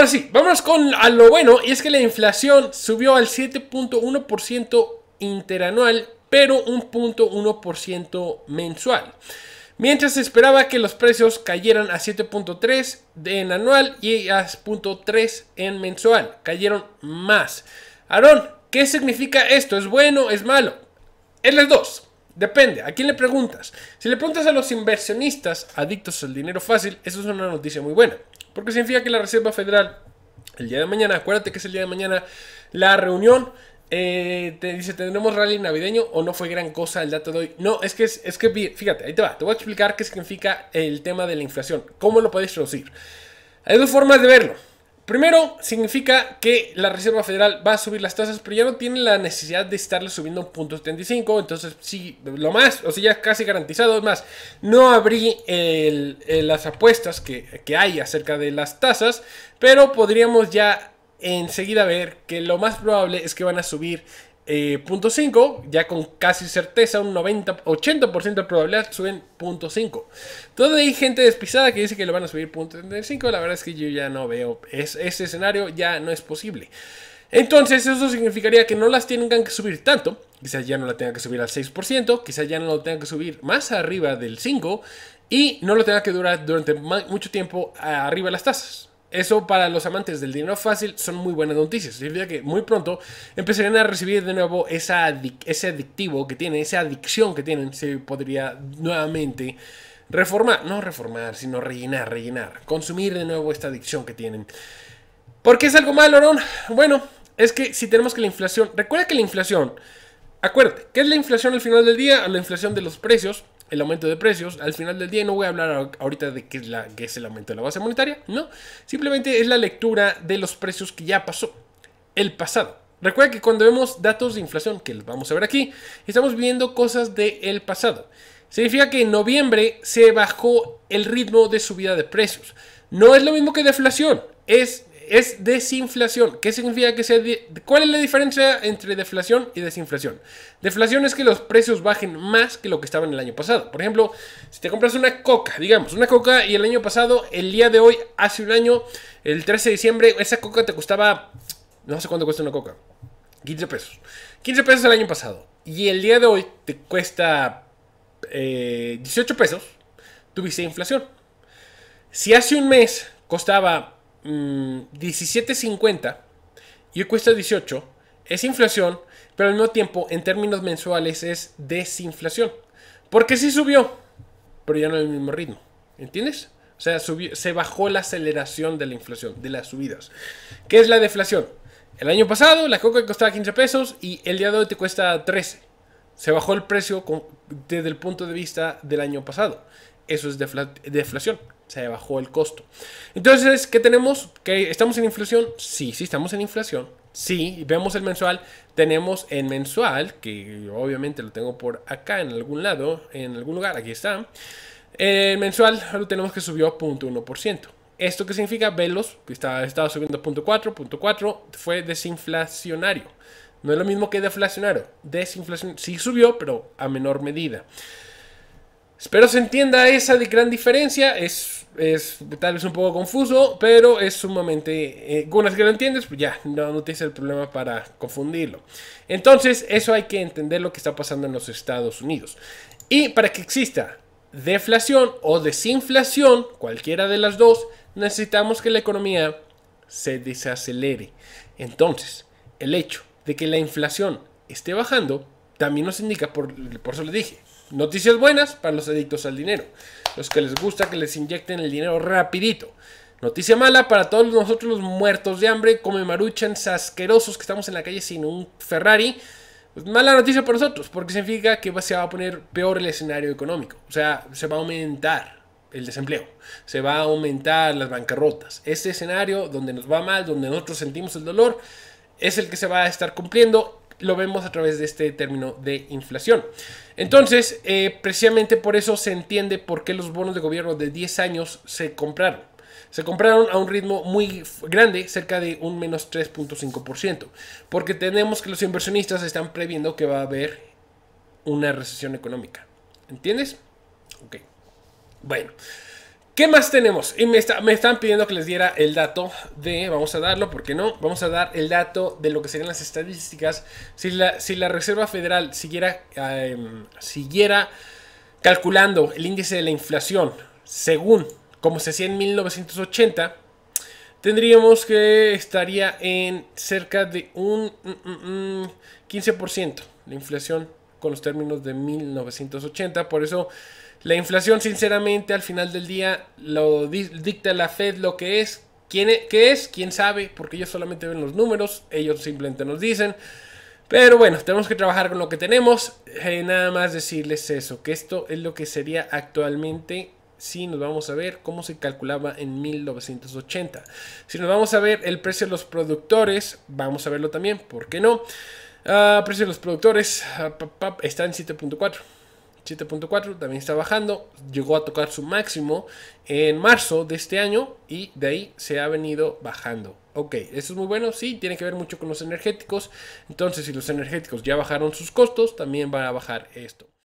Ahora sí, vámonos con a lo bueno, y es que la inflación subió al 7.1% interanual, pero un punto 1% mensual. Mientras se esperaba que los precios cayeran a 7.3 en anual y a 0.3 en mensual. Cayeron más. Aarón, ¿qué significa esto? ¿Es bueno? ¿Es malo? Es las dos. Depende, ¿a quién le preguntas? Si le preguntas a los inversionistas adictos al dinero fácil, eso es una noticia muy buena. Porque significa que la Reserva Federal, el día de mañana, acuérdate que es el día de mañana, la reunión eh, te dice, ¿tendremos rally navideño o no fue gran cosa el dato de hoy? No, es que, es, es que, fíjate, ahí te va, te voy a explicar qué significa el tema de la inflación, cómo lo puedes traducir. Hay dos formas de verlo. Primero, significa que la Reserva Federal va a subir las tasas, pero ya no tiene la necesidad de estarle subiendo un punto 75. Entonces, sí, lo más, o sea, ya casi garantizado. Es más, no abrí las apuestas que, que hay acerca de las tasas, pero podríamos ya enseguida ver que lo más probable es que van a subir eh, punto 5, ya con casi certeza, un 90, 80% de probabilidad suben punto 5. Todavía hay gente despisada que dice que lo van a subir punto 35, la verdad es que yo ya no veo, es, ese escenario ya no es posible. Entonces eso significaría que no las tengan que subir tanto, quizás ya no la tengan que subir al 6%, quizás ya no lo tengan que subir más arriba del 5% y no lo tenga que durar durante mucho tiempo arriba de las tasas. Eso para los amantes del dinero fácil son muy buenas noticias. Significa que muy pronto empezarían a recibir de nuevo ese adictivo que tienen, esa adicción que tienen, se podría nuevamente reformar, no reformar, sino rellenar, rellenar, consumir de nuevo esta adicción que tienen. ¿Por qué es algo malo, no? Bueno, es que si tenemos que la inflación, recuerda que la inflación, acuérdate, ¿qué es la inflación al final del día? La inflación de los precios el aumento de precios. Al final del día no voy a hablar ahorita de qué es, la, el aumento de la base monetaria, no. Simplemente es la lectura de los precios que ya pasó, el pasado. Recuerda que cuando vemos datos de inflación, que los vamos a ver aquí, estamos viendo cosas del pasado. Significa que en noviembre se bajó el ritmo de subida de precios. No es lo mismo que deflación, es es desinflación. ¿Qué significa que sea? ¿Cuál es la diferencia entre deflación y desinflación? Deflación es que los precios bajen más que lo que estaban el año pasado. Por ejemplo, si te compras una coca, digamos, una coca y el año pasado, el día de hoy, hace un año, el 13 de diciembre, esa coca te costaba, no sé cuánto cuesta una coca, 15 pesos. 15 pesos el año pasado. Y el día de hoy te cuesta 18 eh, pesos, tuviste inflación. Si hace un mes costaba 17.50 mm, y hoy cuesta 18, es inflación, pero al mismo tiempo en términos mensuales es desinflación. Porque sí subió, pero ya no el mismo ritmo. ¿Entiendes? O sea, se bajó la aceleración de la inflación, de las subidas. ¿Qué es la deflación? El año pasado la coca costaba 15 pesos y el día de hoy te cuesta 13. Se bajó el precio desde el punto de vista del año pasado. Eso es deflación se bajó el costo. Entonces, ¿qué tenemos? ¿Que ¿Estamos en inflación? Sí, sí, estamos en inflación. Sí, vemos el mensual. Tenemos en mensual, que obviamente lo tengo por acá en algún lado, en algún lugar, aquí está. El mensual lo tenemos que subió 0.1%. ¿Esto qué significa? Velos, que estaba, estaba subiendo 0.4, 0.4, fue desinflacionario. No es lo mismo que deflacionario. Desinflación sí subió, pero a menor medida. Espero se entienda esa gran diferencia. Es, es tal vez un poco confuso, pero es sumamente... Eh, con las que lo entiendes, pues ya, no, no tienes el problema para confundirlo. Entonces, eso hay que entender lo que está pasando en los Estados Unidos. Y para que exista deflación o desinflación, cualquiera de las dos, necesitamos que la economía se desacelere. Entonces, el hecho de que la inflación esté bajando también nos indica, por, por eso le dije, Noticias buenas para los adictos al dinero, los que les gusta que les inyecten el dinero rapidito. Noticia mala para todos nosotros los muertos de hambre, come maruchans asquerosos que estamos en la calle sin un Ferrari. Pues mala noticia para nosotros, porque significa que se va a poner peor el escenario económico. O sea, se va a aumentar el desempleo, se va a aumentar las bancarrotas. Este escenario donde nos va mal, donde nosotros sentimos el dolor, es el que se va a estar cumpliendo lo vemos a través de este término de inflación. Entonces, eh, precisamente por eso se entiende por qué los bonos de gobierno de 10 años se compraron. Se compraron a un ritmo muy grande, cerca de un menos 3.5%, porque tenemos que los inversionistas están previendo que va a haber una recesión económica. ¿Entiendes? Ok. Bueno. ¿Qué más tenemos? Y me, están pidiendo que les diera el dato de, vamos a darlo, ¿por qué no? Vamos a dar el dato de lo que serían las estadísticas. Si la, Reserva Federal siguiera, em, siguiera calculando el índice de la inflación según como se hacía en 1980, tendríamos que estaría en cerca de un 15% mm, mm, mm, la inflación con los términos de 1980. Por eso la inflación, sinceramente, al final del día lo dicta la Fed lo que es. ¿Quién e-, ¿Qué es? ¿Quién sabe? Porque ellos solamente ven los números, ellos simplemente nos dicen. Pero bueno, tenemos que trabajar con lo que tenemos. Eh, nada más decirles eso, que esto es lo que sería actualmente si nos vamos a ver cómo se calculaba en 1980. Si nos vamos a ver el precio de los productores, vamos a verlo también, ¿por qué no? Uh, precio de los productores está en 7.4. 7.4 también está bajando, llegó a tocar su máximo en marzo de este año y de ahí se ha venido bajando. Ok, eso es muy bueno, sí, tiene que ver mucho con los energéticos, entonces si los energéticos ya bajaron sus costos, también va a bajar esto.